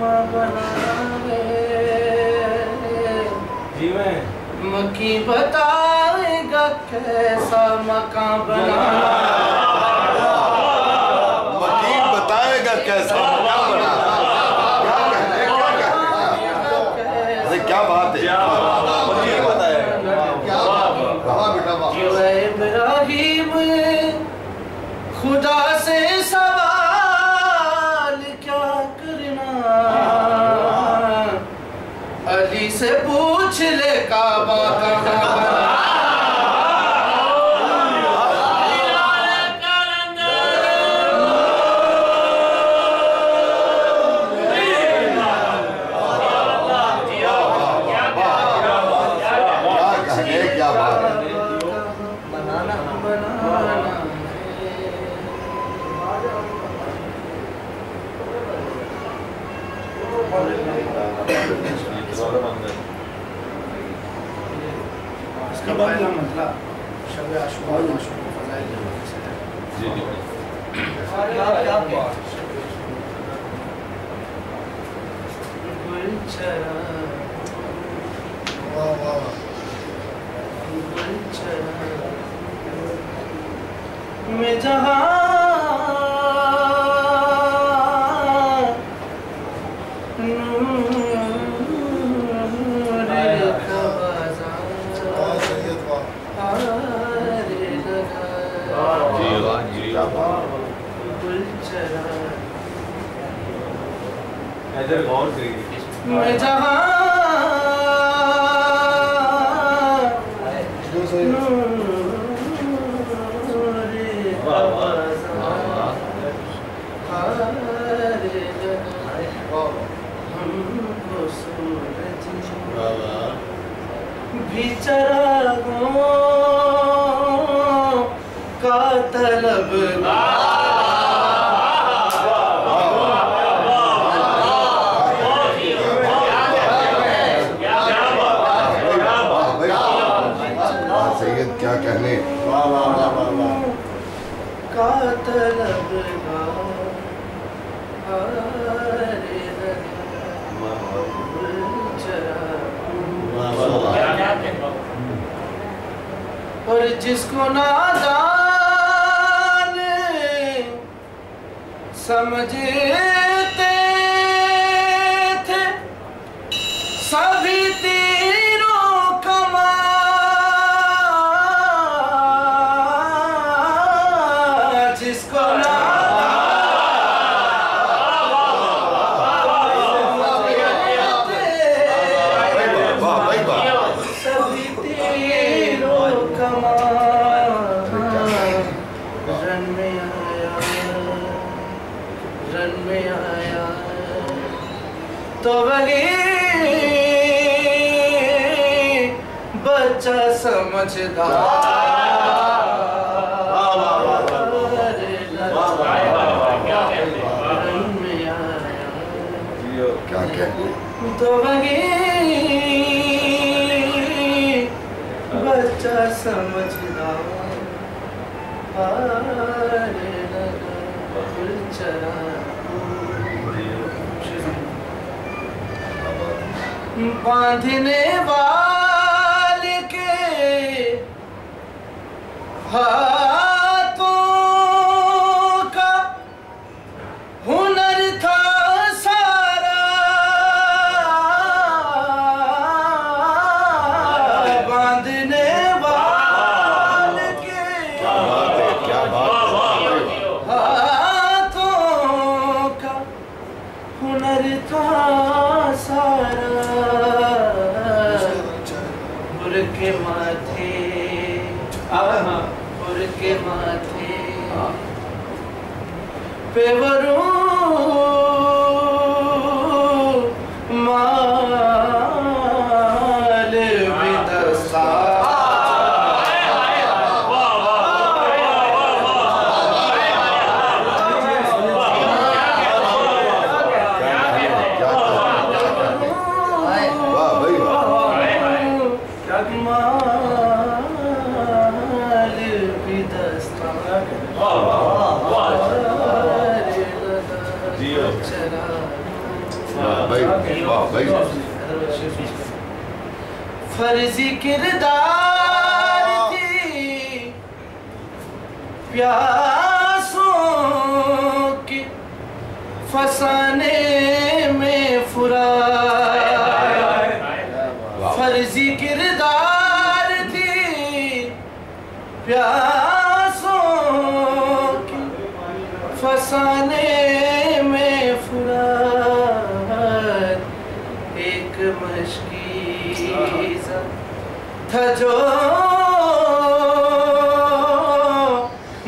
بنانا ہے مکی بتائے گا کیسا مکان بنانا مکین بتائے گا کیسا سے پوچھ لے کعبہ کہاں اس کا پہلا مطلب شب عاشورا اور عاشور کے فضائل کے حوالے لگا کیا غور کریے کیا کہنے؟ کا طلب اور جس کو نادان سمجھتے تھے۔ سبھی تیروں تو وہی بچہ سمجھدار تو وہی بچہ سمجھدار آنے لگا گل باندھنے والے کے ہاں favorum فرضی کردار تھی۔ پیاسوں کی فسانے میں فرا فرضی کردار تھی۔ پیاسوں کی فسانے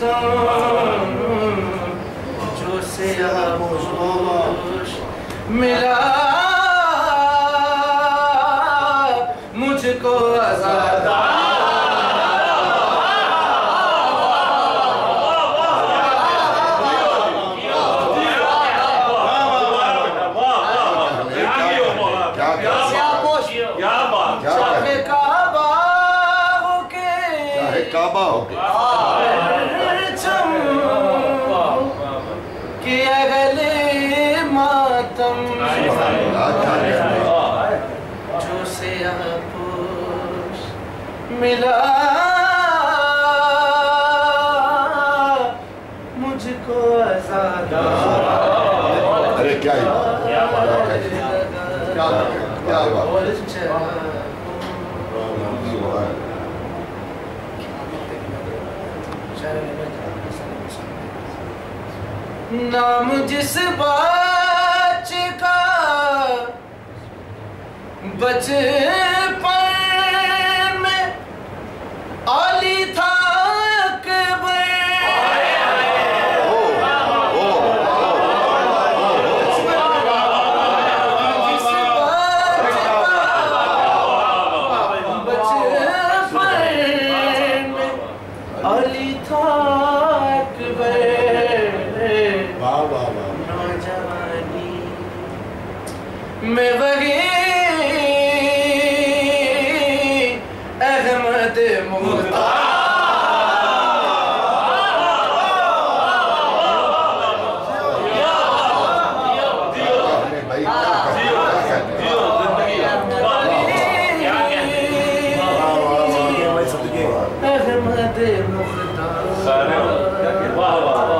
Tanrı Coşuya bozulur Milat ملا۔ مجھ کو آزادہ۔ ارے کیا نام جس بچ کا بچ debemos Valeu. Valeu.